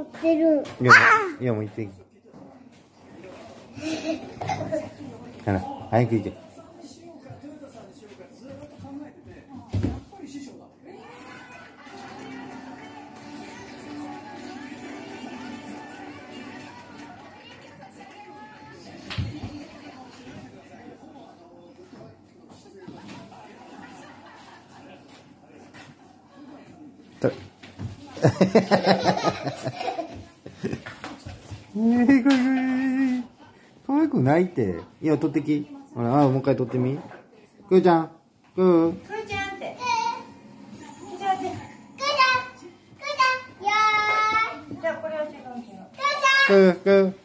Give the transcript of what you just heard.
売ってる。いや、いやもう行っていい。ほら、早く行け。とえー、かわいい。かわいくないって。いや、取ってき。ほら、あ、もう一回取ってみ。くーちゃん。くー。くーちゃんって。くーちゃんって。くーちゃん、くーちゃん、よーい。じゃあこれを違う違う。くーちゃん。くー、くー。